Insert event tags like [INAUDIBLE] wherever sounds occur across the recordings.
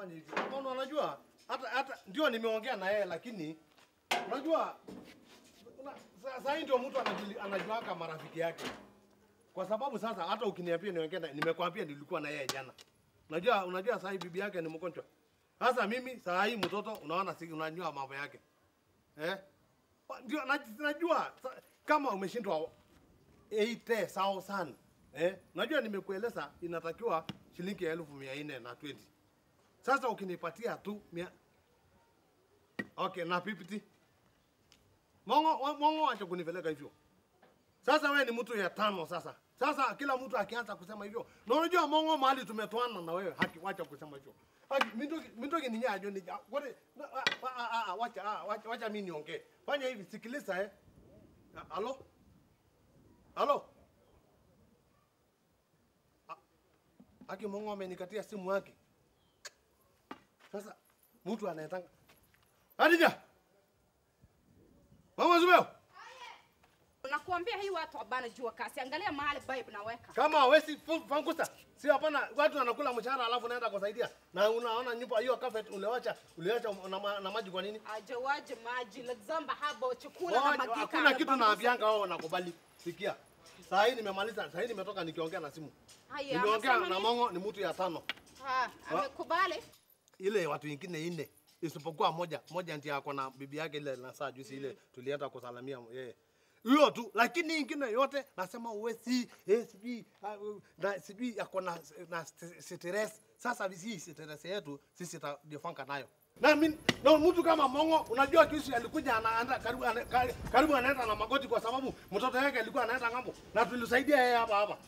ufanye hivi. Maana unajua hata hata ndio nimeongea na yeye lakini unajua una, sasa ndio mtu anajua kama marafiki yake. Kwa sababu sasa hata ukiniambia niongee na nimekwambia nilikuwa na yeye jana. Unajua unajua sasa hii bibi yake ni mgonjwa. Sasa mimi saa hii mtoto unaona si unajua mambo yake. Eh? Ndio najua kama umeshindwa 80,000 eh? Najua nimekueleza inatakiwa shilingi elfu mia nne na 20. Sasa ukinipatia tu mia... Okay, na 50. Mongo mongo acha kunipeleka hivyo. Sasa wewe ni mtu ya tano sasa. Sasa kila mtu akianza kusema hivyo. Na unajua mongo mahali tumetoana na wewe. Haki wacha kusema hivyo. Haki mindoki mindoki ni nyajo ni wote wacha ah, wacha wacha mimi niongee. Fanya hivi sikiliza eh. Halo? Halo? Haki mongo amenikatia simu yake. Sasa mtu anayetanga Hadija. Mama Zubeo. Nakuambia hii watu wabana jua kasi. Angalia mahali Bible naweka. Kama hawezi fangusa. Si hapana watu wanakula mshahara alafu naenda kusaidia. Na unaona nyumba hiyo carpet uliwacha uliacha na, na maji kwa nini? Aje waje maji lazamba haba chakula na magika. Hakuna kitu na abianga wao wanakubali. Sikia. Saa hii nimemaliza, saa hii nimetoka nikiongea na simu. Haya, Nimeongea na? Mongo ni mtu ya tano. Ha, amekubali. Ile watu wengine nne isipokuwa moja, moja ndiye ako na bibi yake ile na saa juzi ile tulienda kusalamia yeye. Hiyo tu, lakini ingine yote nasema uwezi eh, sijui uh, na sijui ako na na stress. Sasa hii stress yetu sisi tutajifanga nayo. Na mimi na mtu kama Mongo unajua kisi alikuja anaenda karibu ana, karibu anaenda na magoti kwa sababu mtoto yake alikuwa anaenda ng'ambo na tulisaidia yeye hapa hapa.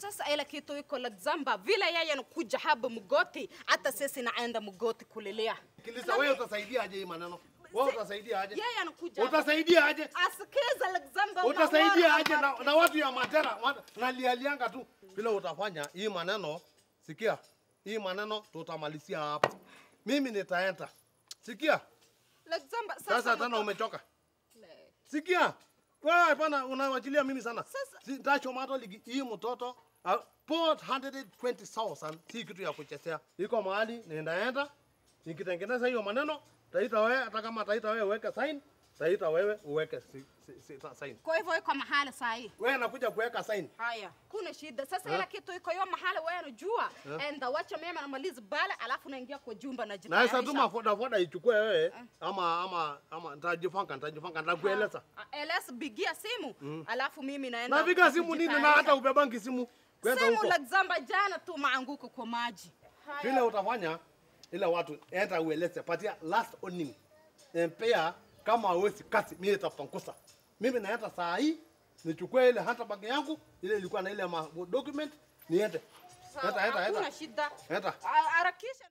Sasa ila kitu iko lazamba vile yeye anakuja hapa mgoti, hata sisi naenda mgoti kulelea. Kilisa wewe utasaidia aje hii maneno? Wewe utasaidia aje? Yeye anakuja. Utasaidia aje? Asikiza Alexander. utasaidia aje na, na watu ya matera na nalialianga tu vile utafanya hii maneno sikia hii maneno tutamalizia hapa mimi nitaenda sikia Alexander sasa. sasa tena umechoka sikia wewe hapana unawachilia mimi sana Sasa- ligi hii mtoto uh, put 120,000 si kitu ya kuchezea. Iko mahali ninaenda nikitengeneza hiyo maneno taita wewe hata kama taita wewe uweke sign taita wewe uweke si, si, si, sign. Kwa hivyo iko mahali saa hii. wewe nakuja kuweka sign. Haya, kuna shida. Sasa ila kitu iko hiyo mahali wewe unajua. Enda wacha mimi namaliza bale alafu naingia kwa jumba na na sasa tuma foda foda ichukue wewe ama ama ama nitajifanga nitajifanga nitakueleza. Eleza, bigia simu alafu mimi naenda. napiga simu nini na hata ubebangi simu kwenda simu huko la Zamba jana tu maanguko kwa maji. Vile utafanya ile watu enda ueleze patia last warning mpea kama hawezi kasi mimi nitapangusa mimi naenda saa hii nichukue ile hata bag yangu ile ilikuwa na ile ma document niende Enda, Enda, enda, Kuna shida. Enda. Ha- Harakisha.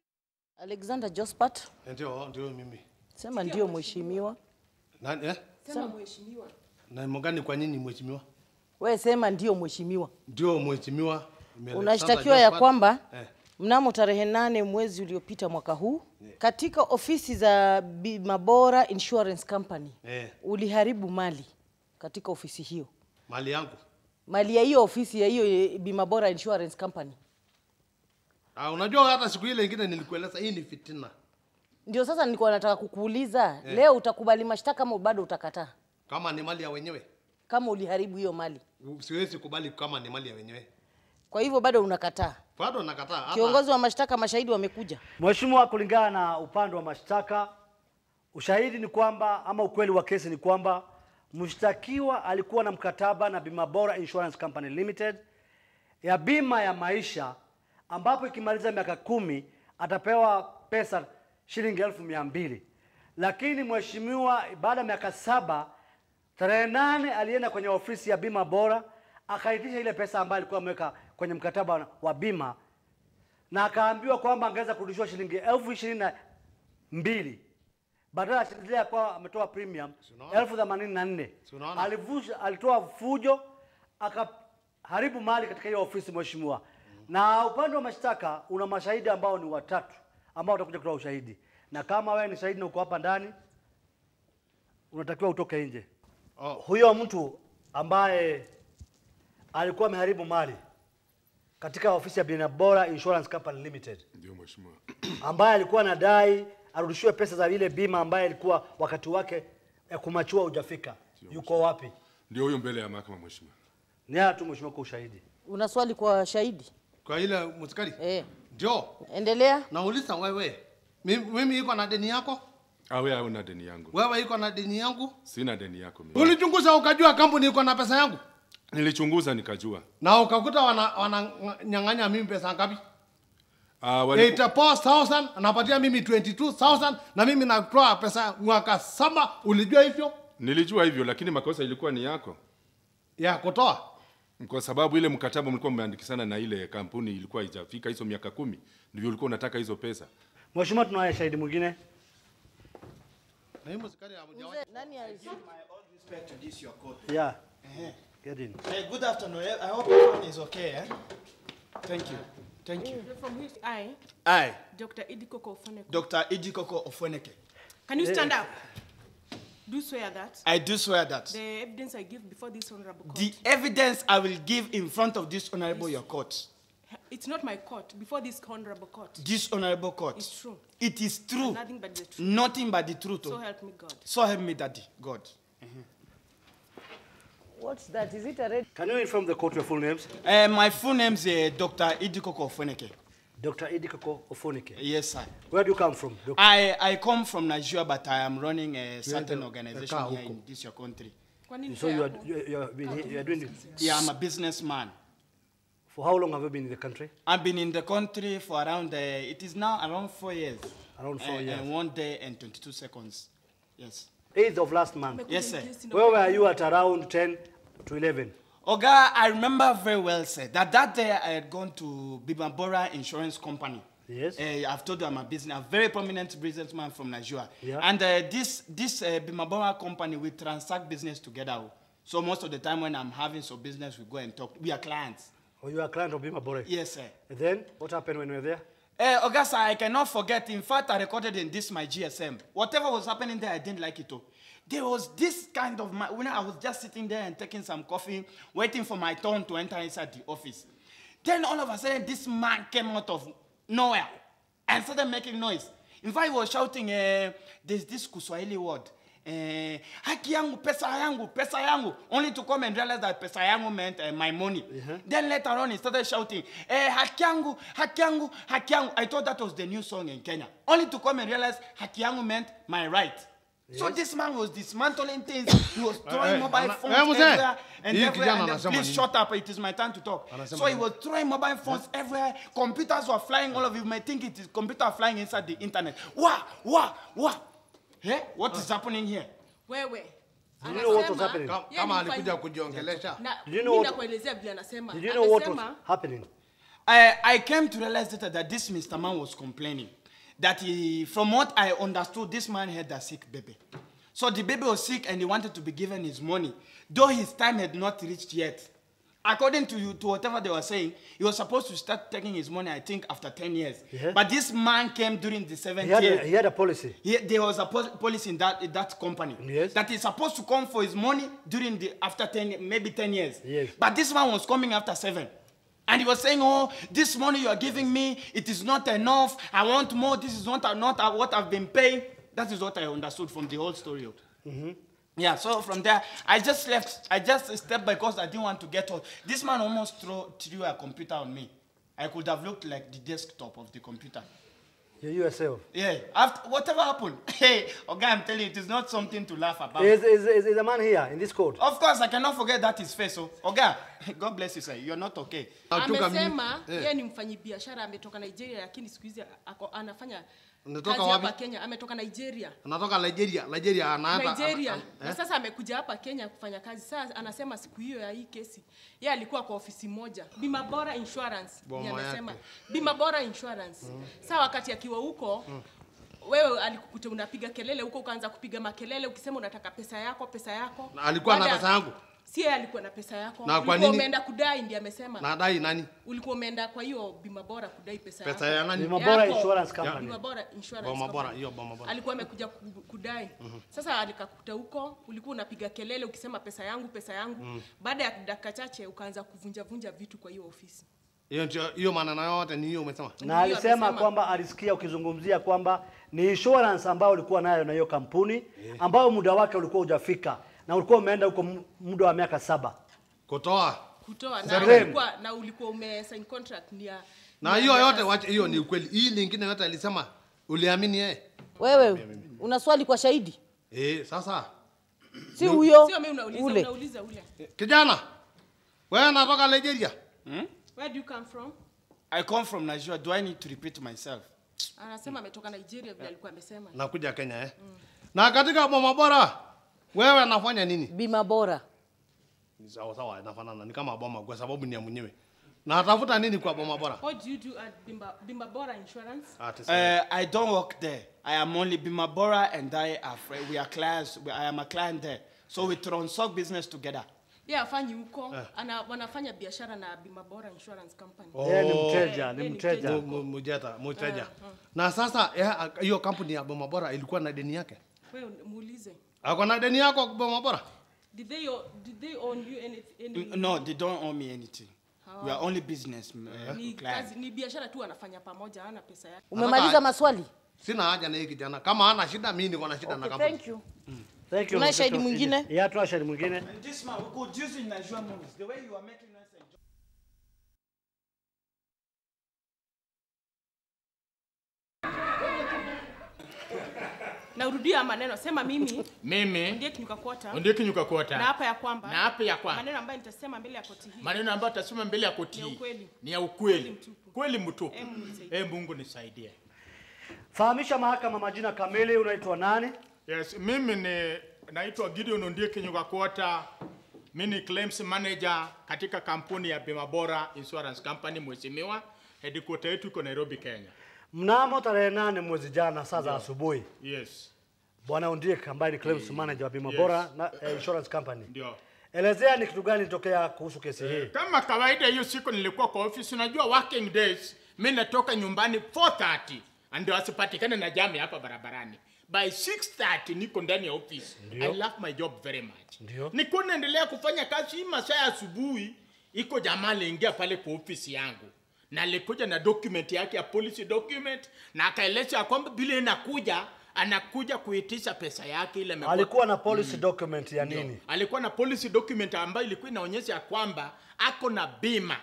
Alexander Jospat, ndio ndio mimi sema ndio mheshimiwa. nani eh Sema, mheshimiwa. na mgani kwa nini mheshimiwa we sema ndio mheshimiwa. ndio mheshimiwa Unashtakiwa ya kwamba eh. mnamo tarehe nane mwezi uliopita mwaka huu katika ofisi za Bima Bora Insurance Company Eh. uliharibu mali katika ofisi hiyo, mali yangu mali ya hiyo ofisi ya hiyo eh, Bima Bora Insurance Company. Ah, unajua hata siku ile ingine nilikueleza hii ni fitina. Ndio sasa nilikuwa nataka kukuuliza leo, utakubali mashtaka ama bado utakataa Kama ni mali ya wenyewe, kama uliharibu hiyo mali? siwezi kubali kama ni mali ya wenyewe. Kwa hivyo bado unakataa. Bado nakataa. Kiongozi wa mashtaka, mashahidi wamekuja. Mheshimiwa, kulingana na upande wa mashtaka, ushahidi ni kwamba ama ukweli wa kesi ni kwamba mshtakiwa alikuwa na mkataba na Bima Bora Insurance Company Limited ya bima ya maisha ambapo ikimaliza miaka kumi atapewa pesa shilingi elfu mia mbili lakini mheshimiwa, baada ya miaka saba tarehe nane alienda kwenye ofisi ya Bima Bora akaitisha ile pesa ambayo alikuwa ameweka kwenye mkataba wa bima na akaambiwa kwamba angeweza kurudishiwa shilingi elfu ishirini na mbili. Badala ya ametoa premium elfu themanini na nne. Alivusha alitoa fujo akaharibu mali katika hiyo ofisi mheshimiwa. Mm. na upande wa mashtaka una mashahidi ambao ni watatu ambao watakuja kutoa ushahidi. Na kama wewe ni shahidi na uko hapa ndani unatakiwa utoke nje oh, huyo mtu ambaye alikuwa ameharibu mali katika ofisi ya Bina Bora Insurance Company Limited Ndio mheshimiwa. [CLEARS THROAT] ambaye alikuwa anadai arudishiwe pesa za ile bima ambaye ilikuwa wakati wake ya kumachua hujafika. Yuko wapi? Ndio huyo mbele ya mahakama mheshimiwa. Ni haya tu mheshimiwa, kwa ushahidi. Una swali kwa shahidi? Kwa ile msikali. Eh, Ndio. endelea. Nauliza wewe. Mimi, mimi iko na deni yako? Ah, au na deni yangu. Wewe iko na deni yangu? Sina deni yako mimi. Ulichunguza ukajua kampuni iko na pesa yangu? Nilichunguza nikajua. Na ukakuta wana wananyang'anya mimi pesa ngapi? Ah, wali 84,000 anapatia mimi 22,000 na mimi natoa pesa mwaka saba. Ulijua hivyo? nilijua hivyo lakini makosa ilikuwa ni yako. Ya kutoa. Kwa sababu ile mkataba mlikuwa mmeandikisana na ile kampuni ilikuwa haijafika hizo miaka kumi. Ndivyo ulikuwa unataka hizo pesa. Mheshimiwa, tunaye shahidi mwingine. Na hii msikali hamjawahi. Respect to this your court. Yeah. Get in. Hey, good afternoon. I hope everyone is okay. Eh? Thank you. Thank you. From which I, I, Dr. Idikoko Ofoneko. Dr. Ijikoko Ofweneke. Can you stand up? Do swear that I do swear that the evidence I give before this honorable court, the evidence I will give in front of this honorable your court, it's not my court, before this honorable court, this honorable court, is true. it is true. Nothing but the truth. Nothing but the truth. So oh. help me God. So help me, Daddy, God. What's that? Is it a red? Can you inform the court your full names? Uh, my full name is uh, Dr. Ijikoko Ofweneke. Dr. Idikoko Ofonike. Yes, sir. Where do you come from? Doc- I, I come from Nigeria, but I am running a certain organization here in this your country. So you are, hapo? you, you, are you are doing this. Yeah, I'm a businessman. For how long have you been in the country? I've been in the country for around, uh, it is now around four years. Around four and, years. And one day and 22 seconds. Yes. 8th of last month. Yes, sir. Where were you at around 10 to 11? Oga, I remember very well, sir, that that day I had gone to Bibambora Insurance Company. Yes. Uh, I've told you I'm a business, a very prominent businessman from Nigeria. Yeah. And uh, this this uh, Bimabora company, we transact business together. So most of the time when I'm having some business, we go and talk. We are clients. Or you are a client of Bima Bore? Yes, sir. And then, what happened when you were there? Uh, Augusta, I cannot forget. In fact, I recorded in this my GSM. Whatever was happening there, I didn't like it. Too. There was this kind of ma- when I was just sitting there and taking some coffee, waiting for my turn to enter inside the office. Then all of a sudden, this man came out of nowhere and started making noise. In fact, he was shouting, uh, "There's this Kiswahili word." Uh, haki yangu, pesa yangu, pesa yangu. Only to come and realize that pesa yangu meant uh, my money. uh -huh. Then later on, he started shouting, eh, haki yangu, haki yangu, haki yangu. I thought that was the new song in Kenya. Only to come and realize haki yangu meant my right. Yes. So this man was dismantling things. He was [LAUGHS] throwing eh, mobile phones eh, everywhere and everywhere. And then, please shut up. It is my time to talk. So he was throwing mobile phones everywhere. Computers were flying all of you. may think it is computer flying inside the internet. Wah, wah, wah. Hey, what is happening here? Wewe. Did you know what was happening? Kama- Yeye Kama ni alikuja mfanyi- kujiongelesha. Did you know what- nakuelezea vile anasema. Did you know what was happening? I, I came to realize later that this Mr. Man was complaining. That he, from what I understood, this man had a sick baby. So the baby was sick and he wanted to be given his money, though his time had not reached yet. According to you, to whatever they were saying, he was supposed to start taking his money, I think, after 10 years. Yeah. But this man came during the seventh He had, year. a, he had a policy. He, there was a pol- policy in that, in that company Yes. that he's supposed to come for his money during the after 10 maybe 10 years Yes. but this man was coming after seven and he was saying oh this money you are giving me it is not enough i want more this is not, not what i've been paying that is what i understood from the whole story yeah so from there i just left i just stepped because i didn't want to get old. this man almost threw, threw a computer on me i could have looked like the desktop of the computer You yourself. yeah, after whatever happened, [LAUGHS] hey, okay, I'm telling you, it is not something to laugh about. Is, is, is, is a man here in this court? Of course, I cannot forget that his face. So, okay, [LAUGHS] God bless you, sir. You're not okay. Amesema yeye ni mfanyibiashara ametoka Nigeria lakini siku hizi anafanya Anatoka wapi? hapa? Kenya ametoka Nigeria Anatoka Nigeria, Nigeria anaata. Nigeria ana- ana, eh? Na sasa amekuja hapa Kenya kufanya kazi. Sasa anasema siku hiyo ya hii kesi yeye alikuwa kwa ofisi moja, Bima Bora Insurance Yeye anasema. Bima Bora Insurance. Mm. Sasa wakati akiwa huko mm wewe alikukuta unapiga kelele huko, ukaanza kupiga makelele ukisema unataka pesa yako, pesa yako. Na alikuwa na pesa yangu? Si yeye alikuwa na pesa yako. Na kwa Ulikuwa nini? umeenda kudai, ndiye amesema. Nadai nani? Ulikuwa umeenda kwa hiyo Bima Bora kudai pesa, Pesa ya nani? Bima Bora Insurance Company. Bima Bora Insurance Bima Bora, Company. hiyo bima Bora. Alikuwa amekuja Mm -hmm. Sasa alikakuta huko, ulikuwa unapiga kelele ukisema pesa yangu, pesa yangu. Mm. Baada ya dakika chache ukaanza kuvunja vunja vitu kwa hiyo ofisi. Hiyo ndio hiyo maneno yote ni hiyo umesema. na alisema kwamba alisikia ukizungumzia kwamba ni insurance ambayo ulikuwa nayo na hiyo kampuni ambayo muda wake ulikuwa hujafika na ulikuwa umeenda huko muda wa miaka saba. Kutoa. kutoa na ulikuwa, na ulikuwa ume sign contract ni ya Na hiyo yote wacha hiyo ni ukweli. Hii nyingine yote alisema uliamini yeye. Wewe una swali kwa shahidi, Eh, sasa si huyo sio mimi unauliza ule. unauliza ule kijana wewe unatoka Nigeria? where do you come from I come from Nigeria. Do I need to repeat myself? anasema ametoka Nigeria vile alikuwa amesema Nakuja Kenya eh. Na katika mama bora wewe anafanya nini? Bima bora Ni sawa sawa inafanana ni kama boma kwa sababu ni ya mwenyewe. Na atafuta nini kwa boma bora? what do you do at Bima, Bima Bora Insurance. Uh, I don't work there. I am only Bima Bora and I are. We are clients. We- I am a client there. So we transact business together. Yeah, afanyi huko ana wanafanya biashara na Bima Bora Insurance Company Oh. mteja, Eh, ni mteja, ni mteja. Mujeta, mu- mujeta mteja. Na sasa hiyo hiyo kampuni ya Bima bora ilikuwa na deni yake. wewe muulize Ako na deni yako kwa boma bora? did they did they own you any, any No, they don't owe me anything. Oh. We are only business uh, ni clients. kazi ni biashara tu anafanya pamoja hana pesa yake umemaliza maswali Sina haja na hii kijana. Kama hana shida mimi niko na shida na kama. thank you Thank you. Tunaye shahidi mwingine? Yeah, tuna shahidi mwingine. And this man, we could use in The way you are making narudia maneno sema mimi [LAUGHS] mimi ndiye kinyuka kwota ndiye kinyuka na hapa ya kwamba na hapa ya kwamba. maneno ambayo nitasema mbele ya koti hii maneno ambayo nitasema mbele ya koti hii. Ni ya ukweli. ni ya ukweli Kweli mtupu. kweli mtupu Eh, Mungu nisaidie. Fahamisha mahakama majina kamili, unaitwa nani? yes mimi ni naitwa Gideon ndiye kinyuka kota mimi ni claims manager katika kampuni ya Bima Bora Insurance Company mheshimiwa headquarter yetu iko Nairobi Kenya Mnamo tarehe nane mwezi jana saa za asubuhi, yes Bwana Ondiek ambaye ni claims manager wa Bima Yes. Bora na eh, Insurance Company, ndio elezea ni kitu gani kilitokea kuhusu kesi hii. Kama kawaida hiyo siku nilikuwa kwa ofisi, unajua working days, mimi natoka nyumbani 4:30 ndio asipatikane na jami hapa barabarani. By 6:30 niko ndani ya ofisi. I love my job very much. Ndio. Niko naendelea kufanya kazi hii masaa ya asubuhi, iko jamaa aliingia pale kwa ofisi yangu na alikuja na document yake ya policy document na akaeleza ya kwamba bila inakuja anakuja kuitisha pesa yake ile mekua. Alikuwa na policy mm. document ya ndio. nini? Alikuwa na policy document ambayo ilikuwa inaonyesha ya kwamba ako na bima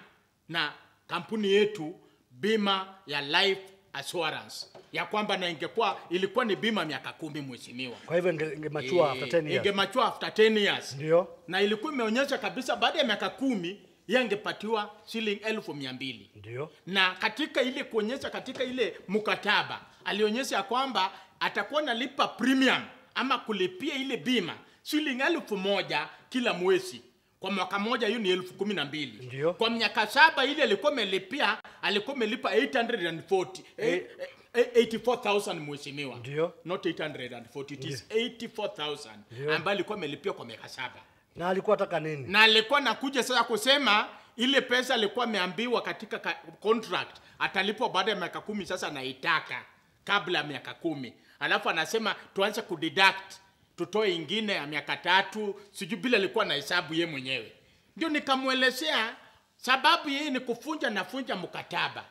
na kampuni yetu, bima ya life assurance ya kwamba na ingekuwa ilikuwa ni bima miaka kumi mheshimiwa. Kwa hivyo inge- ingemachua after 10 years. Ingemachua after 10 years. Ndio. Na ilikuwa imeonyesha kabisa baada ya miaka kumi yeye angepatiwa shilingi elfu mia mbili. Ndio. na katika ile kuonyesha katika ile mkataba alionyesha kwamba atakuwa nalipa premium ama kulipia ile bima shilingi elfu moja kila mwezi. Kwa mwaka moja hiyo ni elfu kumi na mbili. Ndio. kwa miaka saba ile alikuwa amelipia alikuwa amelipa 840 eh, eh, 84000 mheshimiwa. Ndio. not 840 it is 84000 ambayo alikuwa amelipia kwa miaka saba Na alikuwa taka nini? na alikuwa nakuja sasa kusema ile pesa alikuwa ameambiwa katika ka- contract atalipwa baada ya miaka kumi sasa anaitaka kabla ya miaka kumi. Alafu anasema tuanze kudeduct tutoe ingine ya miaka tatu sijui bila alikuwa na hesabu ye mwenyewe. Ndio nikamwelezea sababu yeye ni kufunja nafunja mkataba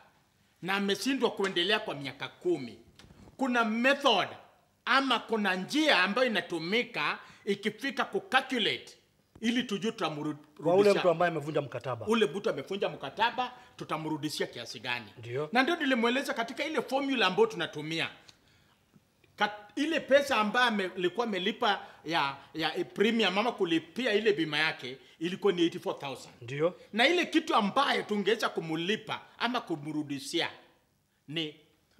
na ameshindwa kuendelea kwa miaka kumi. Kuna method ama kuna njia ambayo inatumika ikifika kucalculate ili tujue tutamrudishia ule mtu ambaye amevunja mkataba. ule mtu amevunja mkataba tutamrudishia kiasi gani Ndio. na ndio nilimweleza katika ile formula ambayo tunatumia Kat, ile pesa ambayo alikuwa alikuwa amelipa ya, ya e, premium ama kulipia ile bima yake ilikuwa ni 84000 Ndio. na ile kitu ambayo tungeweza kumlipa ama kumrudishia ni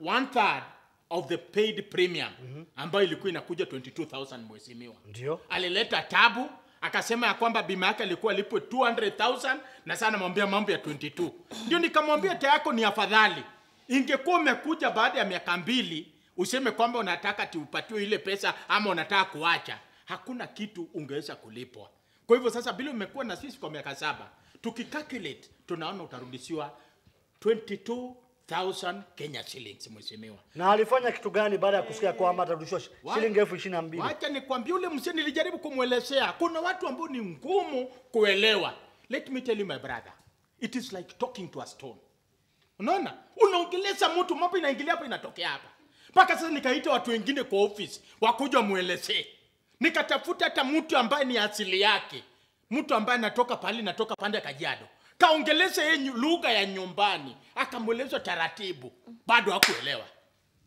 one third of the paid premium mm -hmm. ambayo ilikuwa inakuja 22000 mheshimiwa Ndio. alileta tabu akasema ya kwamba bima yake alikuwa lipwe 200000 na sana namwambia mambo ya 22 ndio nikamwambia tayari yako ni afadhali. Ingekuwa umekuja baada ya miaka mbili useme kwamba unataka tiupatiwe ile pesa ama unataka kuacha hakuna kitu ungeweza kulipwa. Kwa hivyo sasa bila umekuwa na sisi kwa miaka saba tukicalculate tunaona utarudishiwa 22000 Kenya shillings mheshimiwa. Na alifanya kitu gani baada ya kusikia kwamba atarudishwa shi- shilingi elfu ishirini na mbili? Wacha nikwambie, ule mzee nilijaribu kumwelezea. Kuna watu ambao ni ngumu kuelewa. Let me tell you my brother, it is like talking to a stone. Unaona? Unaongeleza mtu mambo inaingilia hapa inatokea hapa. Mpaka sasa nikaita watu wengine kwa office wakuja mwelezee. Nikatafuta hata mtu ambaye ni asili yake. Mtu ambaye anatoka pale natoka pande ya kajiado kaongeleza yeye lugha ya nyumbani. Akamweleza taratibu. Bado hakuelewa.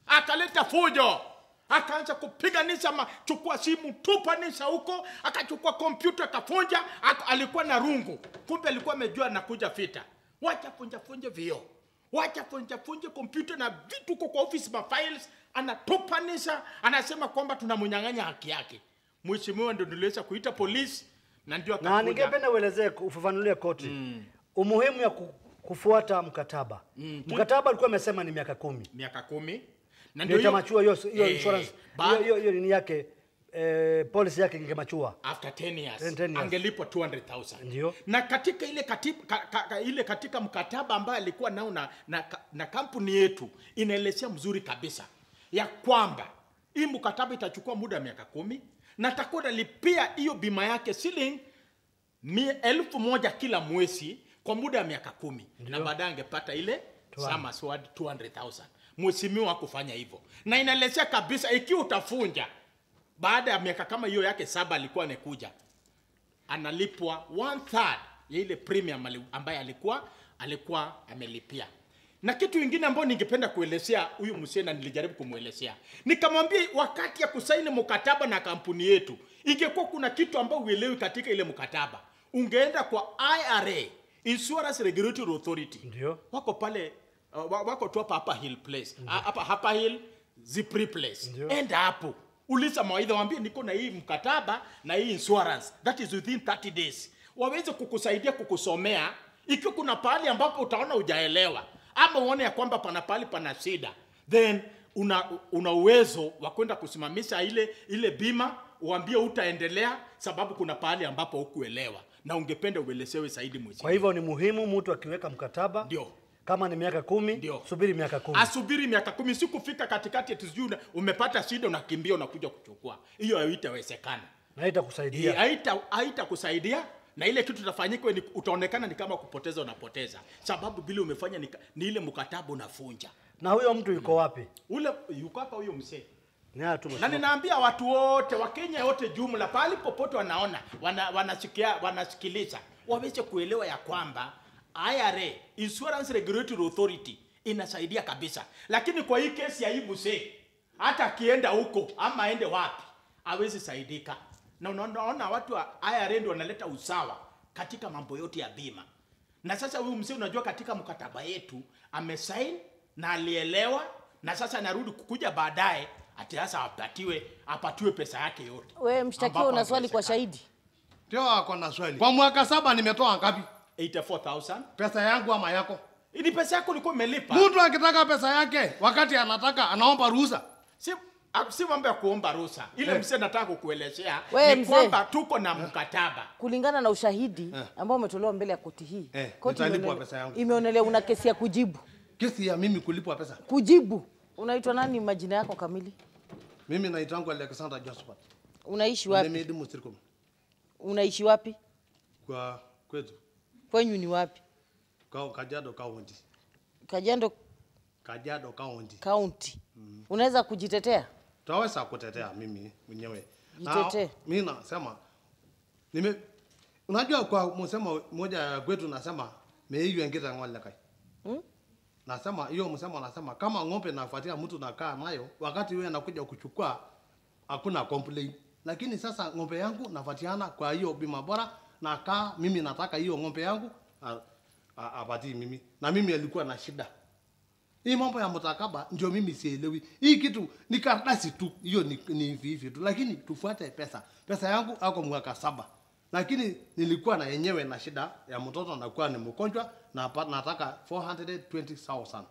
Akaleta fujo. Akaanza kupiganisha chukua simu tupanisha huko. Akachukua kompyuta akafunja. Aka, alikuwa na rungu. Kumbe alikuwa amejua nakuja vita. Wacha funja funje vio wacha funja funje kompyuta na vitu huko kwa ofisi, mafiles anatupanisha. Anasema kwamba tunamnyang'anya haki yake. Mheshimiwa ndio niliweza kuita polisi na ndio na akakuja. ningependa uelezee ufafanulie koti umuhimu ya kufuata mkataba. Mm. mkataba alikuwa amesema ni miaka kumi. Miaka kumi. Na ndio hiyo- itamachua hiyo hiyo Eh, insurance. hiyo hiyo ni yake? Eh, policy yake ingemachua after 10 years, 10 years. angelipwa 200,000 Ndio. na katika ile katika, ka, ka, ka, ile katika mkataba ambaye alikuwa nao na, na, na kampuni yetu inaelezea mzuri kabisa ya kwamba hii mkataba itachukua muda wa miaka kumi na takuwa nalipia hiyo bima yake siling elfu moja kila mwezi kwa muda wa miaka kumi Ndiyo. na baadaye angepata ile Sama Sword 200,000 mheshimiwa kufanya hivyo. Na inaelezea kabisa ikiwa utafunja baada ya miaka kama hiyo yake saba alikuwa amekuja analipwa one third ya ile premium ambaye alikuwa alikuwa amelipia. Na kitu ingine ambayo ningependa kuelezea huyu msee na nilijaribu kumwelezea. Nikamwambia wakati ya kusaini mkataba na kampuni yetu ingekuwa kuna kitu ambayo uelewi katika ile mkataba ungeenda kwa ira insurance regulatory authority. Ndio. wako pale uh, wako tu hapa hapa hill place. Ah, hapa hapa hill zipri place. Ndio. enda hapo. Uliza mawaidha waambie niko na hii mkataba na hii insurance. That is within 30 days. Waweze kukusaidia kukusomea. Ikiwa kuna pahali ambapo utaona ujaelewa ama uone ya kwamba pana pahali pana shida then una, una uwezo wa kwenda kusimamisha ile ile bima uambie utaendelea sababu kuna pahali ambapo hukuelewa na ungependa uelezewe zaidi mwezi kwa hivyo ni muhimu mtu akiweka mkataba Ndio. kama ni miaka kumi Ndio. subiri miaka kumi. Asubiri miaka kumi si kufika katikati ati sijui umepata shida unakimbia unakuja kuchukua. Hiyo haitawezekana na haitakusaidia. Haita haitakusaidia na ile kitu itafanyika ni utaonekana ni kama kupoteza unapoteza. Sababu bila umefanya ni, ni ile mkataba unafunja na huyo mtu yuko wapi? Ule yuko hapa huyo msee tu na ninaambia watu wote wakenya wote jumla pahali popote wanaona wana, wanasikia wanasikiliza waweze kuelewa ya kwamba IRA Insurance Regulatory Authority inasaidia kabisa. Lakini kwa hii kesi ya hii msee hata akienda huko ama aende wapi hawezi saidika. Na unaona watu wa IRA ndio wanaleta usawa katika mambo yote ya bima. Na sasa huyu msee unajua katika mkataba yetu amesain na alielewa na sasa narudi kukuja baadaye ati sasa apatiwe apatiwe pesa yake yote. Wewe mshtakiwa una swali kwa shahidi? Ndio ako na swali. Kwa mwaka saba nimetoa ngapi? 84000 Pesa yangu ama yako? ni pesa yako ulikuwa umelipa. Mtu akitaka pesa yake wakati anataka anaomba ruhusa. si ah, si mambo ya kuomba ruhusa. Ile mzee nataka kukuelezea ni kwamba tuko na mkataba. Kulingana na ushahidi ambao umetolewa mbele ya koti hii Eh, koti imeonelea una kesi ya kujibu. Kesi ya mimi kulipwa pesa. kujibu. Unaitwa nani majina yako kamili Mimi naitangu Alexander Josephat. unaishi wapi Nimedi Musirikum. unaishi wapi Kwa kwetu. kwenyu ni wapi Kwa Kajiado County. Kajado? Kajiado County. county unaweza kujitetea Taweza kutetea mimi mwenyewe. Na Jitetee. Mimi nasema nime unajua kwa msemo moja kwetu nasema meiyo ngita ng'ole kai. Hmm? Nasema hiyo msemo anasema kama ng'ombe nafuatia mtu nakaa nayo wakati wewe anakuja kuchukua hakuna complaint. Lakini sasa ng'ombe yangu nafuatiana kwa hiyo bima bora nakaa mimi nataka hiyo ng'ombe yangu apatii mimi na mimi alikuwa na shida. Hii mambo ya mtakaba ndio mimi sielewi. Hii kitu ni karatasi tu, hiyo ni, ni hivi hivi tu, lakini tufuate pesa. Pesa yangu ako mwaka saba, lakini nilikuwa na yenyewe na shida ya mtoto, nakuwa ni mgonjwa na nataka 420,000.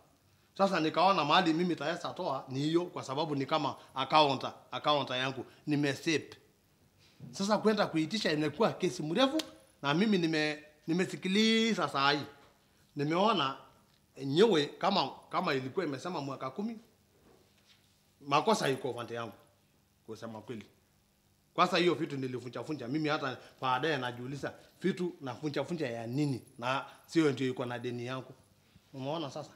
Sasa nikaona mahali mimi taweza toa ni hiyo, kwa sababu ni kama akaunta akaunta yangu nimesave. Sasa kwenda kuitisha imekuwa kesi mrefu, na mimi nime nimesikiliza saa hii, nimeona nyewe kama kama ilikuwa imesema mwaka kumi, makosa iko upande yangu kusema kweli. Kwanza hiyo vitu nilivunja vunja mimi, hata baadaye najiuliza vitu navunja vunja ya nini, na sio ndio iko na deni yangu. Umeona sasa?